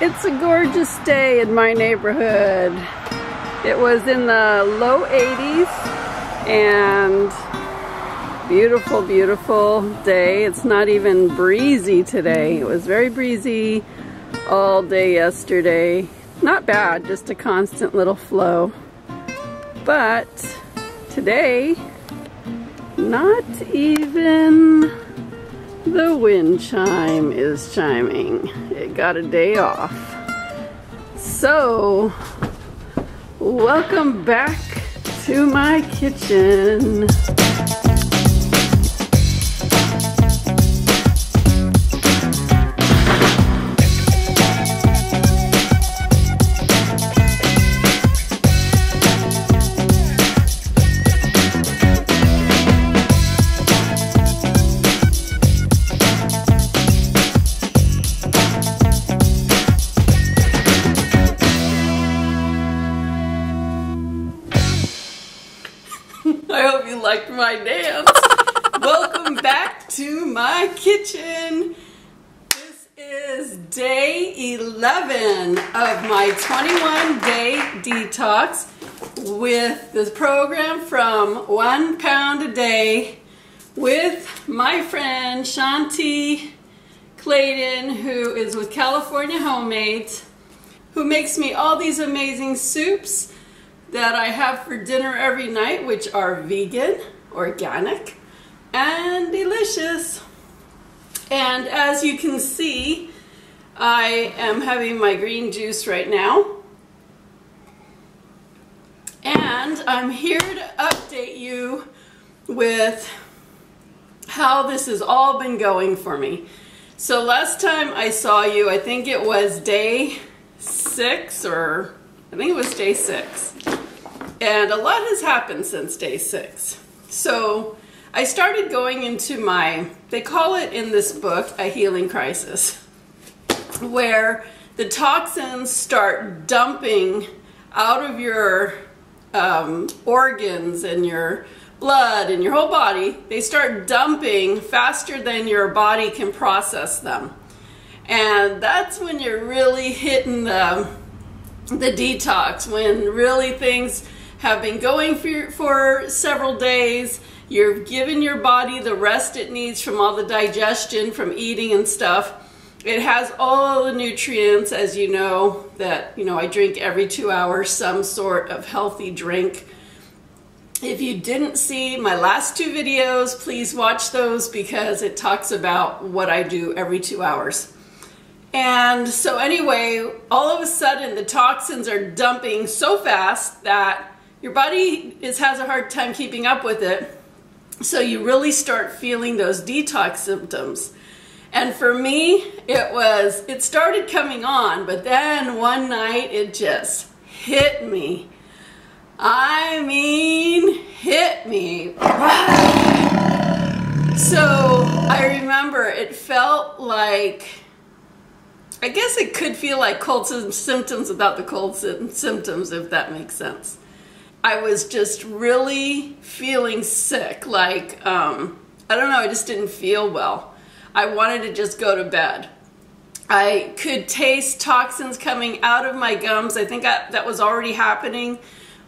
It's a gorgeous day in my neighborhood. It was in the low 80s and beautiful, beautiful day. It's not even breezy today. It was very breezy all day yesterday. Not bad, just a constant little flow. But today, not even the wind chime is chiming. It got a day off. So, welcome back to my kitchen. liked my dance. Welcome back to my kitchen. This is day 11 of my 21 day detox with the program from one pound a day with my friend Shanti Claydon, who is with California Homemades, who makes me all these amazing soups that I have for dinner every night, which are vegan, organic, and delicious. And as you can see, I am having my green juice right now. And I'm here to update you with how this has all been going for me. So last time I saw you, I think it was day six or I think it was day six. And a lot has happened since day six. So I started going into my, they call it in this book, a healing crisis, where the toxins start dumping out of your um, organs and your blood and your whole body. They start dumping faster than your body can process them. And that's when you're really hitting the, the detox, when really things have been going for, for several days. You're giving your body the rest it needs from all the digestion, from eating and stuff. It has all the nutrients, as you know, that, you know, I drink every two hours some sort of healthy drink. If you didn't see my last two videos, please watch those because it talks about what I do every two hours. And so anyway, all of a sudden the toxins are dumping so fast that your body is, has a hard time keeping up with it. So you really start feeling those detox symptoms. And for me, it was, it started coming on, but then one night it just hit me. I mean, hit me. So I remember it felt like, I guess it could feel like cold symptoms without the cold symptoms, if that makes sense. I was just really feeling sick. Like, um, I don't know, I just didn't feel well. I wanted to just go to bed. I could taste toxins coming out of my gums. I think I, that was already happening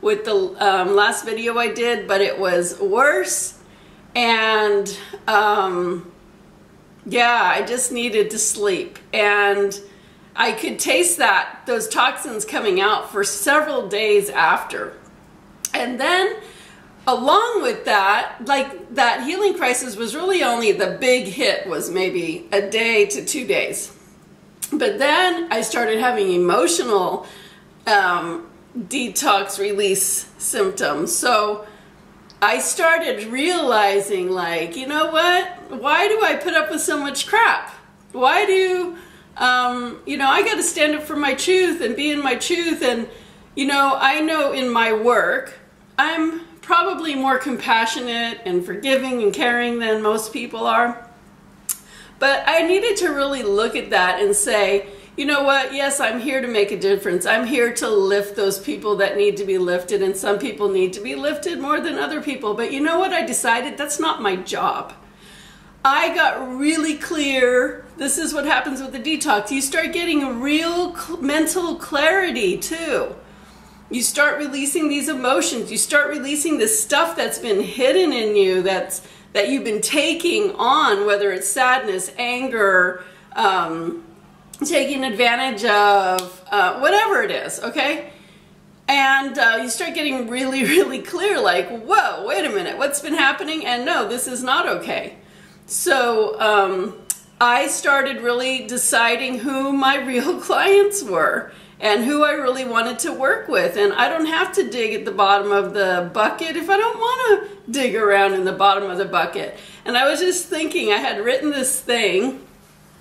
with the um, last video I did, but it was worse. And um, yeah, I just needed to sleep. And I could taste that, those toxins coming out for several days after. And then along with that, like that healing crisis was really only the big hit was maybe a day to two days. But then I started having emotional um, detox release symptoms. So I started realizing like, you know what? Why do I put up with so much crap? Why do, um, you know, I got to stand up for my truth and be in my truth. And, you know, I know in my work, I'm probably more compassionate and forgiving and caring than most people are. But I needed to really look at that and say, you know what? Yes, I'm here to make a difference. I'm here to lift those people that need to be lifted, and some people need to be lifted more than other people. But you know what? I decided that's not my job. I got really clear. This is what happens with the detox. You start getting real mental clarity too. You start releasing these emotions. You start releasing the stuff that's been hidden in you that's that you've been taking on, whether it's sadness, anger, um, taking advantage of, uh, whatever it is, okay? And uh, you start getting really, really clear like, whoa, wait a minute, what's been happening? And no, this is not okay. So um, I started really deciding who my real clients were and who I really wanted to work with. And I don't have to dig at the bottom of the bucket if I don't want to dig around in the bottom of the bucket. And I was just thinking, I had written this thing.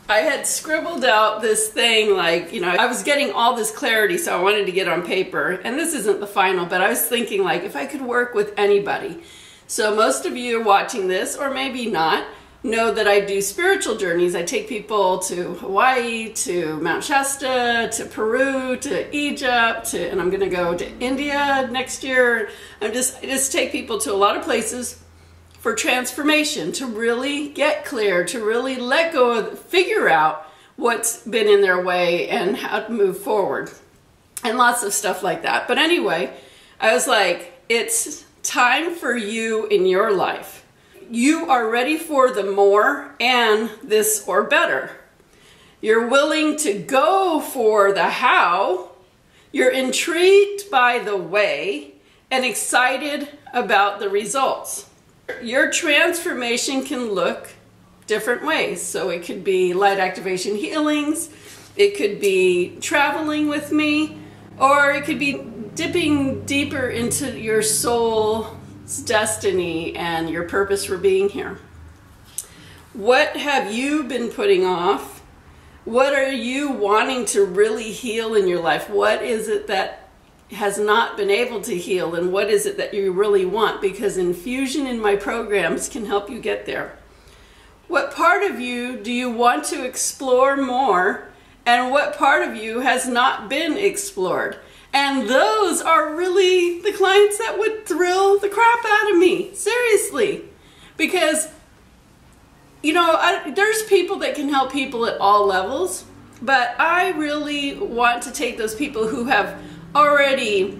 I had scribbled out this thing like, you know, I was getting all this clarity, so I wanted to get on paper. And this isn't the final, but I was thinking like, if I could work with anybody. So most of you are watching this, or maybe not, know that I do spiritual journeys. I take people to Hawaii, to Mount Shasta, to Peru, to Egypt, to, and I'm going to go to India next year. I'm just I just take people to a lot of places for transformation, to really get clear, to really let go of, figure out what's been in their way and how to move forward. And lots of stuff like that. But anyway, I was like, it's time for you in your life you are ready for the more and this or better. You're willing to go for the how. You're intrigued by the way and excited about the results. Your transformation can look different ways. So it could be light activation healings, it could be traveling with me, or it could be dipping deeper into your soul destiny and your purpose for being here. What have you been putting off? What are you wanting to really heal in your life? What is it that has not been able to heal and what is it that you really want? Because infusion in my programs can help you get there. What part of you do you want to explore more and what part of you has not been explored? And those are really the clients that would thrill the crap out of me. Seriously. Because, you know, I, there's people that can help people at all levels, but I really want to take those people who have already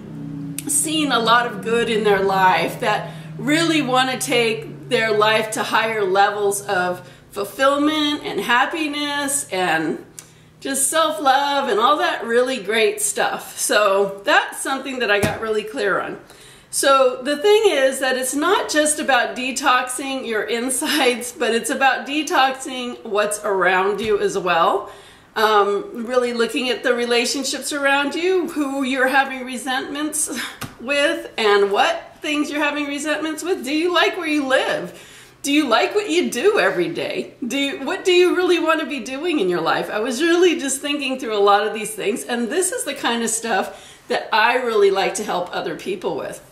seen a lot of good in their life, that really want to take their life to higher levels of fulfillment and happiness and just self love and all that really great stuff. So that's something that I got really clear on. So the thing is that it's not just about detoxing your insides, but it's about detoxing what's around you as well. Um, really looking at the relationships around you, who you're having resentments with, and what things you're having resentments with. Do you like where you live? Do you like what you do every day? Do you, what do you really want to be doing in your life? I was really just thinking through a lot of these things, and this is the kind of stuff that I really like to help other people with.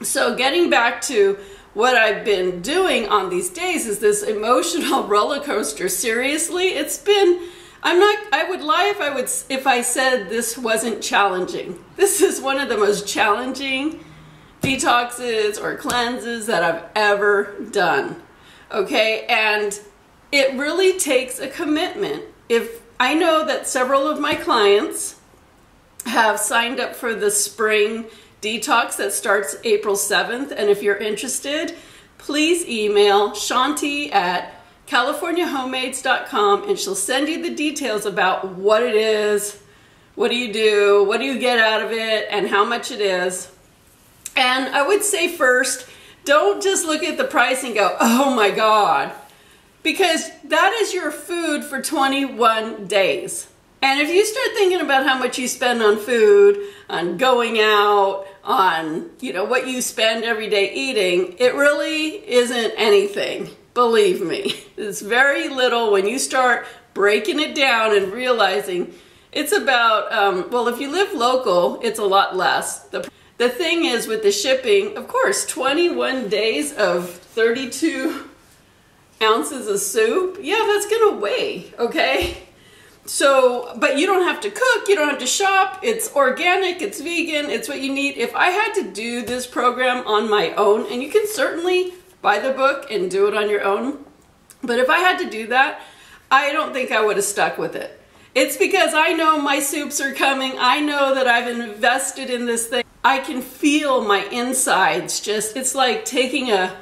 So, getting back to what I've been doing on these days is this emotional roller coaster. Seriously, it's been. I'm not. I would lie if I would if I said this wasn't challenging. This is one of the most challenging detoxes or cleanses that I've ever done. Okay, and it really takes a commitment. If I know that several of my clients have signed up for the spring detox that starts April 7th, and if you're interested, please email Shanti at californiahomemades.com and she'll send you the details about what it is, what do you do, what do you get out of it, and how much it is. And I would say first, don't just look at the price and go, oh my God, because that is your food for 21 days. And if you start thinking about how much you spend on food, on going out, on, you know, what you spend every day eating, it really isn't anything. Believe me. It's very little when you start breaking it down and realizing it's about, um, well, if you live local, it's a lot less. The the thing is with the shipping, of course, 21 days of 32 ounces of soup, yeah, that's gonna weigh, okay? So, but you don't have to cook, you don't have to shop, it's organic, it's vegan, it's what you need. If I had to do this program on my own, and you can certainly buy the book and do it on your own, But if I had to do that, I don't think I would have stuck with it. It's because I know my soups are coming. I know that I've invested in this thing. I can feel my insides just, it's like taking a,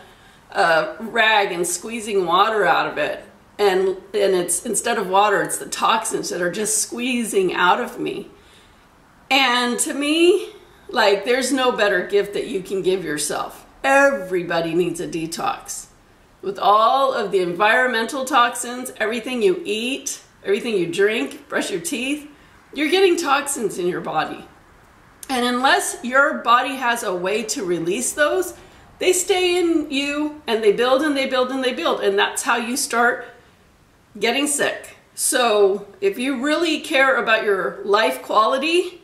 a rag and squeezing water out of it. And, and it's instead of water, it's the toxins that are just squeezing out of me. And to me, like, there's no better gift that you can give yourself. Everybody needs a detox. With all of the environmental toxins, everything you eat, everything you drink, brush your teeth, you're getting toxins in your body. And unless your body has a way to release those, they stay in you and they build and they build and they build. And that's how you start getting sick. So if you really care about your life quality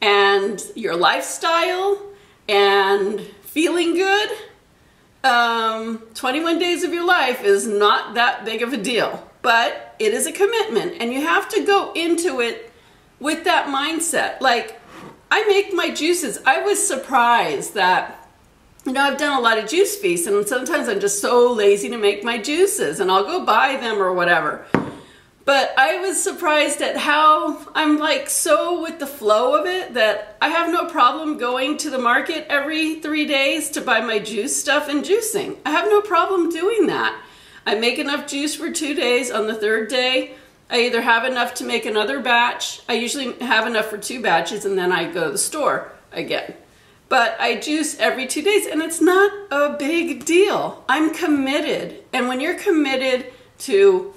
and your lifestyle and feeling good, um, 21 days of your life is not that big of a deal but it is a commitment and you have to go into it with that mindset. Like, I make my juices. I was surprised that, you know, I've done a lot of juice feasts and sometimes I'm just so lazy to make my juices and I'll go buy them or whatever. But I was surprised at how I'm like so with the flow of it that I have no problem going to the market every three days to buy my juice stuff and juicing. I have no problem doing that. I make enough juice for two days. On the third day, I either have enough to make another batch. I usually have enough for two batches and then I go to the store again. But I juice every two days and it's not a big deal. I'm committed. And when you're committed to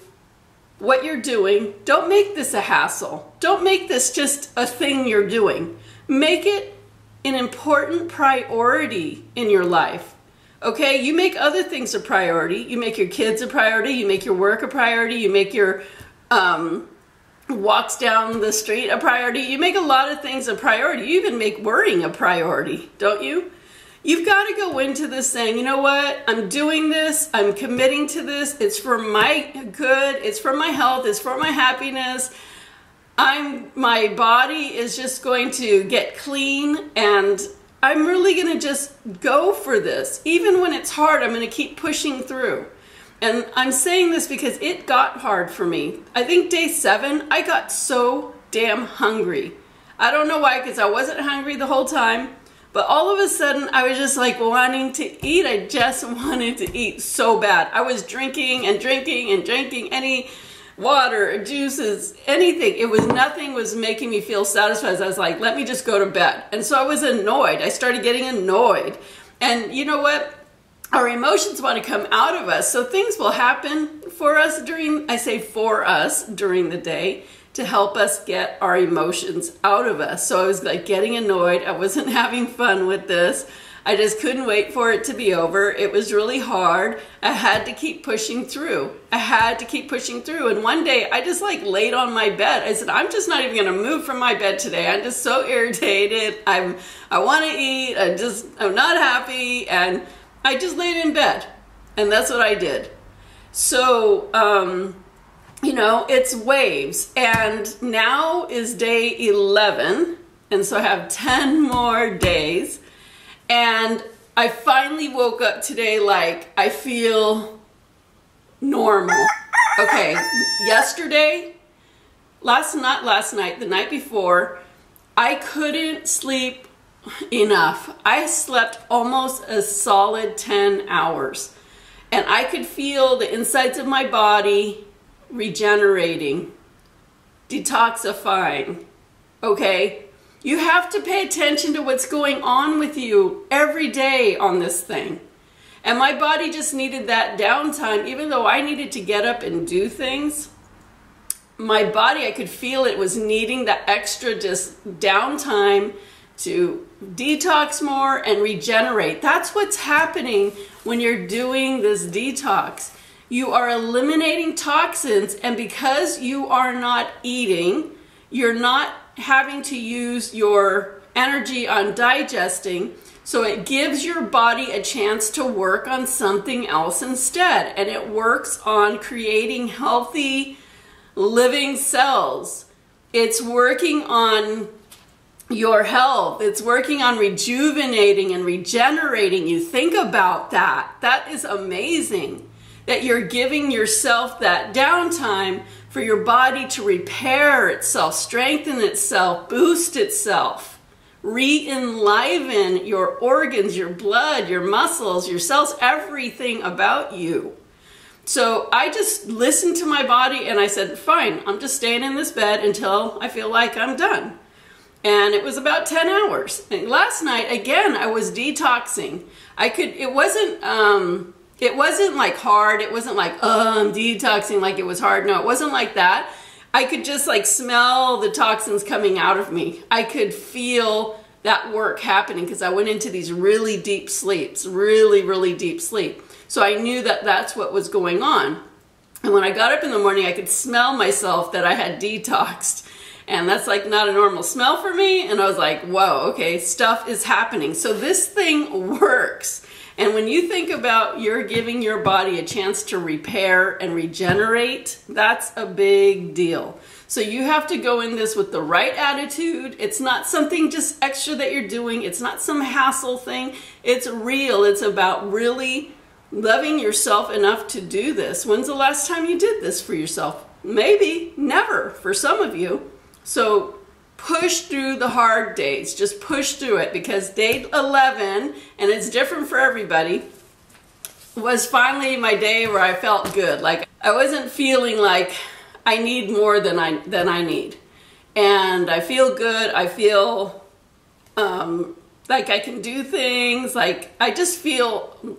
what you're doing, don't make this a hassle. Don't make this just a thing you're doing. Make it an important priority in your life. Okay, you make other things a priority. You make your kids a priority. You make your work a priority. You make your um, walks down the street a priority. You make a lot of things a priority. You even make worrying a priority, don't you? You've got to go into this saying, you know what? I'm doing this. I'm committing to this. It's for my good. It's for my health. It's for my happiness. I'm my body is just going to get clean and I'm really going to just go for this. Even when it's hard, I'm going to keep pushing through. And I'm saying this because it got hard for me. I think day seven, I got so damn hungry. I don't know why, because I wasn't hungry the whole time. But all of a sudden, I was just like wanting to eat. I just wanted to eat so bad. I was drinking and drinking and drinking any water, juices, anything. It was nothing was making me feel satisfied. I was like, let me just go to bed. And so I was annoyed. I started getting annoyed. And you know what? Our emotions want to come out of us. So things will happen for us during, I say for us during the day to help us get our emotions out of us. So I was like getting annoyed. I wasn't having fun with this. I just couldn't wait for it to be over. It was really hard. I had to keep pushing through. I had to keep pushing through. And one day I just like laid on my bed. I said, I'm just not even going to move from my bed today. I'm just so irritated. I'm, I want to eat. I just, I'm not happy. And I just laid in bed. And that's what I did. So, um, you know, it's waves. And now is day 11. And so I have 10 more days. And I finally woke up today like I feel normal. Okay, yesterday, last not last night, the night before, I couldn't sleep enough. I slept almost a solid 10 hours. And I could feel the insides of my body regenerating, detoxifying. Okay? You have to pay attention to what's going on with you every day on this thing. And my body just needed that downtime, even though I needed to get up and do things. My body, I could feel it was needing that extra just downtime to detox more and regenerate. That's what's happening when you're doing this detox. You are eliminating toxins, and because you are not eating, you're not having to use your energy on digesting. So it gives your body a chance to work on something else instead. And it works on creating healthy living cells. It's working on your health. It's working on rejuvenating and regenerating you. Think about that. That is amazing. that you're giving yourself that downtime for your body to repair itself, strengthen itself, boost itself, re-enliven your organs, your blood, your muscles, your cells, everything about you. So I just listened to my body and I said, fine, I'm just staying in this bed until I feel like I'm done. And it was about 10 hours. And last night, again, I was detoxing. I could, it wasn't, um, it wasn't like hard. It wasn't like, oh, I'm detoxing like it was hard. No, it wasn't like that. I could just like smell the toxins coming out of me. I could feel that work happening because I went into these really deep sleeps, really, really deep sleep. So I knew that that's what was going on. And when I got up in the morning, I could smell myself that I had detoxed. And that's like not a normal smell for me. And I was like, whoa, okay, stuff is happening. So this thing works. And when you think about you're giving your body a chance to repair and regenerate, that's a big deal. So you have to go in this with the right attitude. It's not something just extra that you're doing. It's not some hassle thing. It's real. It's about really loving yourself enough to do this. When's the last time you did this for yourself? Maybe never for some of you. So push through the hard days. Just push through it because day 11, and it's different for everybody, was finally my day where I felt good. Like I wasn't feeling like I need more than I than I need. And I feel good. I feel um, like I can do things. Like I just feel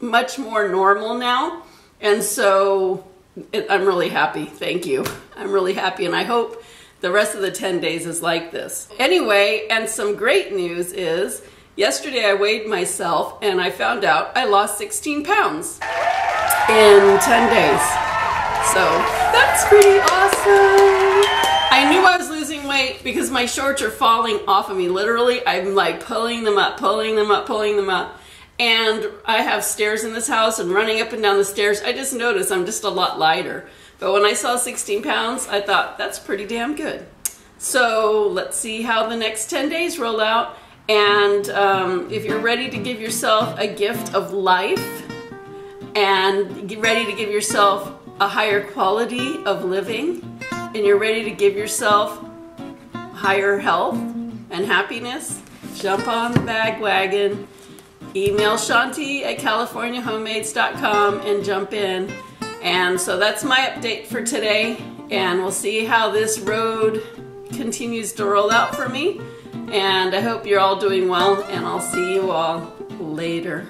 much more normal now. And so it, I'm really happy. Thank you. I'm really happy. And I hope the rest of the 10 days is like this. Anyway, and some great news is yesterday I weighed myself and I found out I lost 16 pounds in 10 days. So that's pretty awesome. I knew I was losing weight because my shorts are falling off of me. Literally, I'm like pulling them up, pulling them up, pulling them up. And I have stairs in this house and running up and down the stairs. I just noticed I'm just a lot lighter. But when I saw 16 pounds, I thought, that's pretty damn good. So let's see how the next 10 days roll out. And um, if you're ready to give yourself a gift of life and get ready to give yourself a higher quality of living, and you're ready to give yourself higher health and happiness, jump on the bag wagon. Email Shanti at CaliforniaHomemades.com and jump in. And so that's my update for today. And we'll see how this road continues to roll out for me. And I hope you're all doing well, and I'll see you all later.